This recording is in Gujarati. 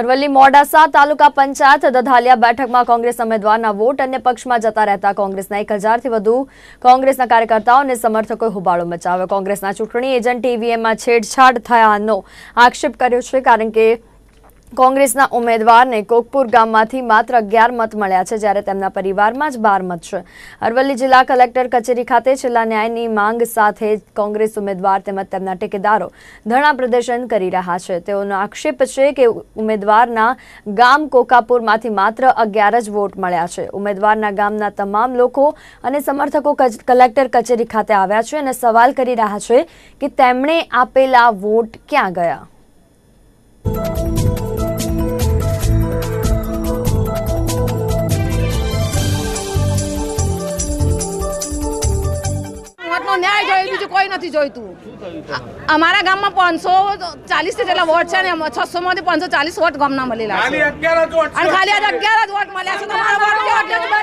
અરવલ્લી મોડાસા તાલુકા પંચાયત દધાલિયા બેઠકમાં કોંગ્રેસ ઉમેદવારના વોટ અન્ય પક્ષમાં જતા રહેતા કોંગ્રેસના એક હજારથી વધુ કોંગ્રેસના કાર્યકર્તાઓ અને સમર્થકોએ હોબાળો મચાવ્યો. કોંગ્રેસના ચૂંટણી એજન્ટ ઈવીએમમાં છેડછાડ થયાનો આક્ષેપ કર્યો છે, કારણ કે કોંગ્રેસના ઉમેદવારને કોકપુર ગામમાંથી માત્ર અગિયાર મત મળ્યા છે જ્યારે તેમના પરિવારમાં જ બાર મત છે. અરવલ્લી જિલ્લા કલેક્ટર કચેરી ખાતે છેલ્લા ન્યાયની માંગ સાથે કોંગ્રેસ ઉમેદવાર તેમજ તેમના ટેકેદારો ધરણા પ્રદર્શન કરી રહ્યા છે. તેઓનો આક્ષેપ છે કે ઉમેદવારના ગામ કોકાપુરમાંથી માત્ર અગિયાર જ વોટ મળ્યા છે. ઉમેદવારના ગામના તમામ લોકો અને સમર્થકો કલેક્ટર કચેરી ખાતે આવ્યા છે અને સવાલ કરી રહ્યા છે કે તેમણે આપેલા વોટ ક્યાં ગયા? વોટનો ન્યાય જોઈએ બીજું કોઈ નથી જોઈતું. અમારા ગામમાં પાંચસો ચાલીસ જેટલા વોટ છે ને છસો માંથી પાંચસો ચાલીસ વોટ ગામના મળેલા ખાલી અગિયાર જ વોટ અને ખાલી આજે અગિયાર જ વોટ મળ્યા છે. તમારા વોટ છે?